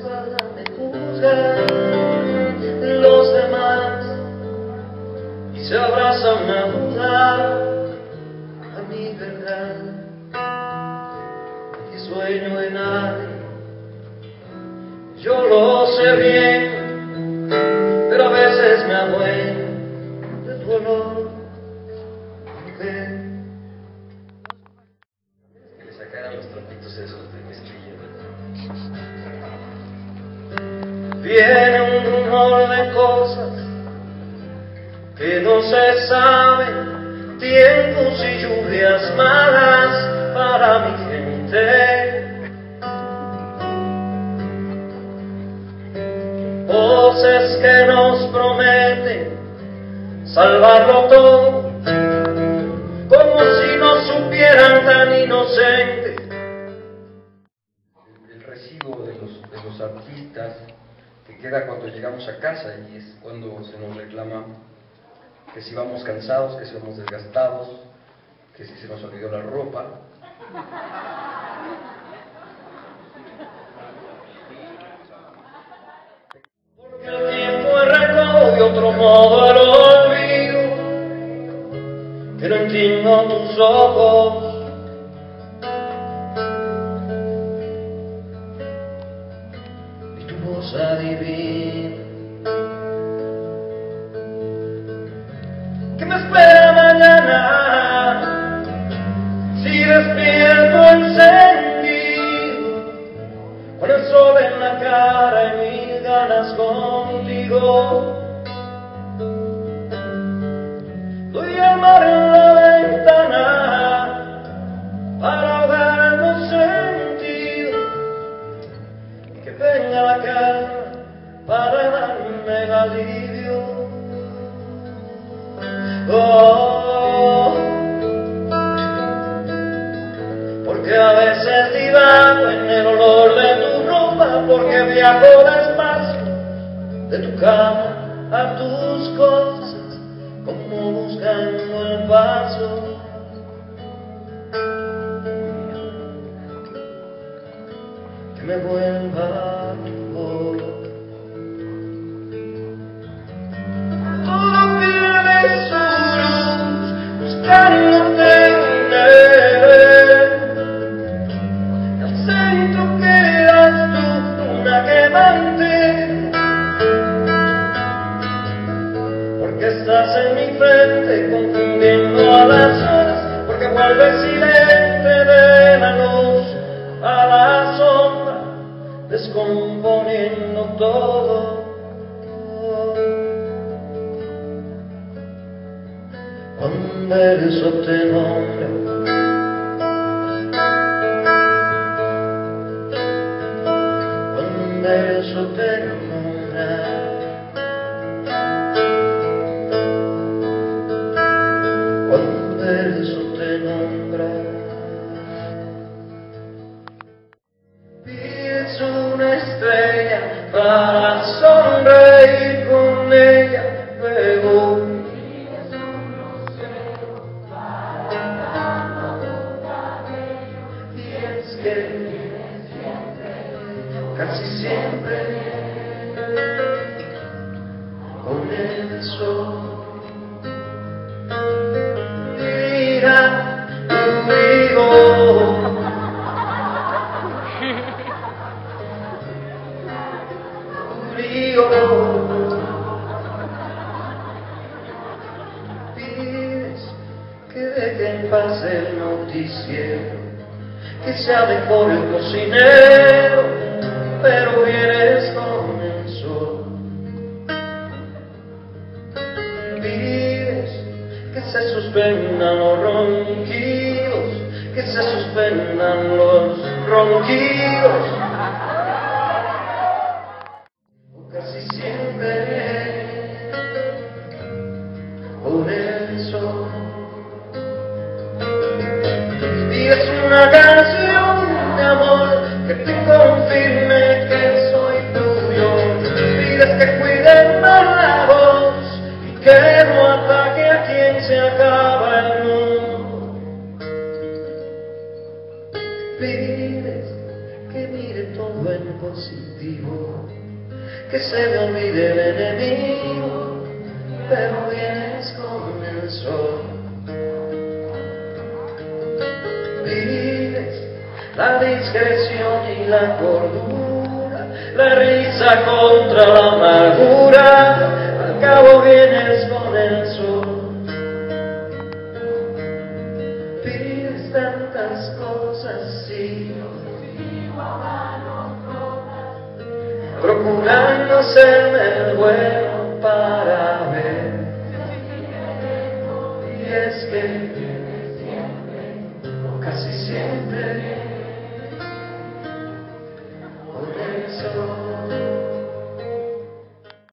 espalda me los demás y se abraza una duda a mi verdad. Y sueño de nadie, yo lo sé bien, pero a veces me adueño de tu de. Viene un rumor de cosas que no se saben, tiempos y lluvias malas para mi gente. Voces que nos prometen salvarlo todo, como si no supieran tan inocentes. el recibo de los, de los artistas que queda cuando llegamos a casa y es cuando se nos reclama que si vamos cansados, que si vamos desgastados, que si se nos olvidó la ropa. Porque el tiempo es de otro modo el olvido, que entiendo tus ojos. Si despierto encendido con el sol en la cara y mil ganas contigo. Doy el mar en la ventana para sentidos y que venga la cara para darme el alivio. Oh, porque viajo despacio de tu cama a tus cosas, como buscando el paso. Que me vuelva tu voz. Estás en mi frente confundiendo a las horas, porque vuelves silente de la luz a la sombra, descomponiendo todo. Cuando el beso nombre. Dejen paz el noticiero que sea mejor el cocinero, pero vienes con el sol. Pides que se suspendan los ronquidos, que se suspendan los ronquidos. discreción y la cordura, la risa contra la amargura, al cabo vienes con el sol. Pides tantas cosas y procurando ser el bueno para ver. Y es que siempre, o casi siempre,